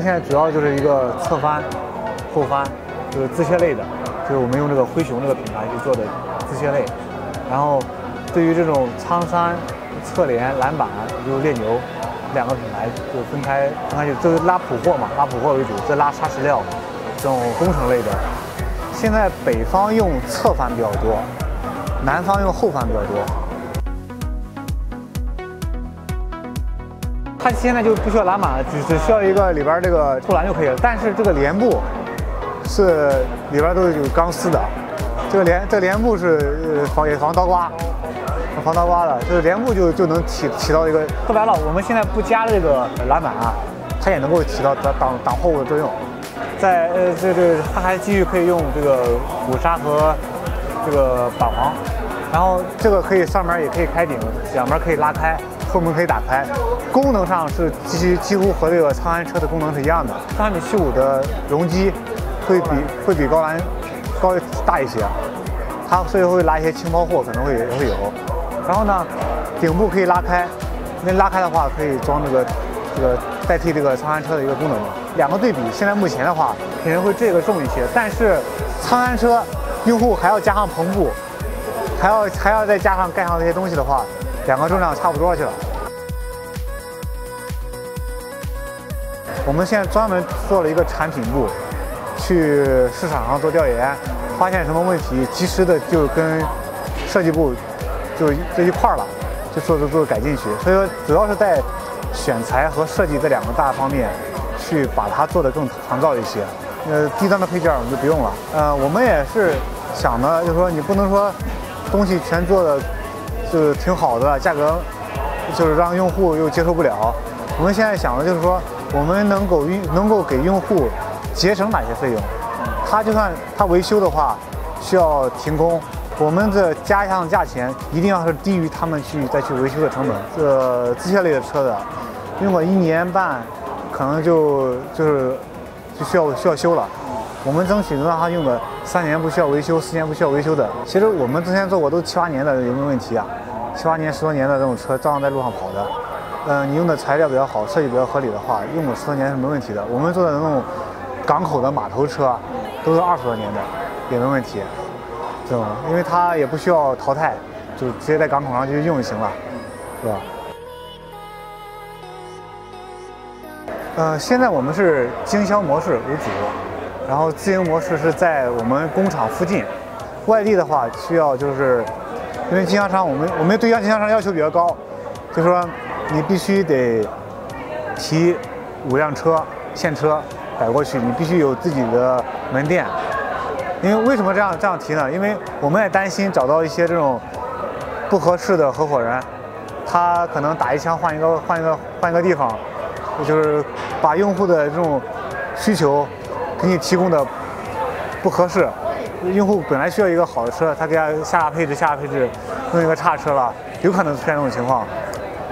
现在主要就是一个侧翻、后翻，就是自卸类的，就是我们用这个灰熊这个品牌去做的自卸类。然后对于这种苍山、侧帘、篮板，就是猎牛两个品牌就分开，分开就都是拉普货嘛，拉普货为主，再拉砂石料这种工程类的。现在北方用侧翻比较多，南方用后翻比较多。它现在就不需要拉满了，只只需要一个里边这个护栏就可以了。但是这个帘布是里边都是有钢丝的，这个帘这帘布是防也防刀刮，防刀刮的。这个帘布就就能起起到一个说白了，我们现在不加这个篮板啊，它也能够起到挡挡挡货物的作用。在呃这这它还继续可以用这个鼓刹和这个板簧，然后这个可以上面也可以开顶，两边可以拉开。后门可以打开，功能上是几几乎和这个长安车的功能是一样的。三米七五的容积会比会比高兰高大一些，它所以会拉一些轻包货，可能会也会有。然后呢，顶部可以拉开，那拉开的话可以装这个这个代替这个长安车的一个功能。两个对比，现在目前的话肯定会这个重一些，但是长安车用户还要加上篷布，还要还要再加上盖上这些东西的话。两个重量差不多去了。我们现在专门做了一个产品部，去市场上做调研，发现什么问题，及时的就跟设计部就这一块了，就做做做改进去。所以说，主要是在选材和设计这两个大方面，去把它做得更抗造一些。呃，低端的配件我们就不用了。呃，我们也是想的，就是说你不能说东西全做的。就是挺好的，价格就是让用户又接受不了。我们现在想的就是说，我们能够用能够给用户节省哪些费用？他就算他维修的话需要停工，我们的加上价钱一定要是低于他们去再去维修的成本。这机械类的车子用个一年半，可能就就是就需要需要修了。我们争取能让他用个三年不需要维修，四年不需要维修的。其实我们之前做过都七八年的，有没有问题啊？七八年、十多年的这种车照样在路上跑的。嗯，你用的材料比较好，设计比较合理的话，用个十多年是没问题的。我们做的那种港口的码头车，都是二十多年的，也没问题，这种，因为它也不需要淘汰，就直接在港口上就用就行了，是吧？呃，现在我们是经销模式为主。然后自营模式是在我们工厂附近，外地的话需要就是，因为经销商我们我们对经销商要求比较高，就说你必须得提五辆车现车摆过去，你必须有自己的门店。因为为什么这样这样提呢？因为我们也担心找到一些这种不合适的合伙人，他可能打一枪换一个换一个换一个地方，就是把用户的这种需求。给你提供的不合适，用户本来需要一个好的车，他给他下下配置，下下配置弄一个差车了，有可能出现这种情况，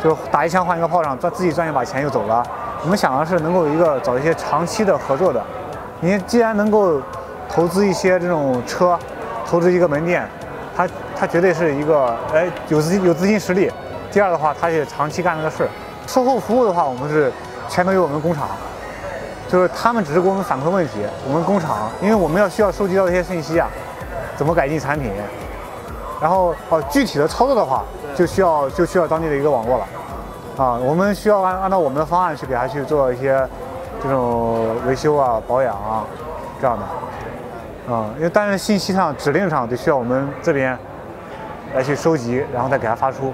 就打一枪换一个炮仗，赚自己赚一把钱就走了。我们想的是能够一个找一些长期的合作的，你既然能够投资一些这种车，投资一个门店，他他绝对是一个哎有资金有资金实力。第二的话，他也长期干这个事儿。售后服务的话，我们是全都由我们工厂。就是他们只是给我们反馈问题，我们工厂，因为我们要需要收集到一些信息啊，怎么改进产品，然后哦，具体的操作的话，就需要就需要当地的一个网络了，啊，我们需要按按照我们的方案去给他去做一些这种维修啊、保养啊这样的，啊，因为但是信息上、指令上就需要我们这边来去收集，然后再给他发出。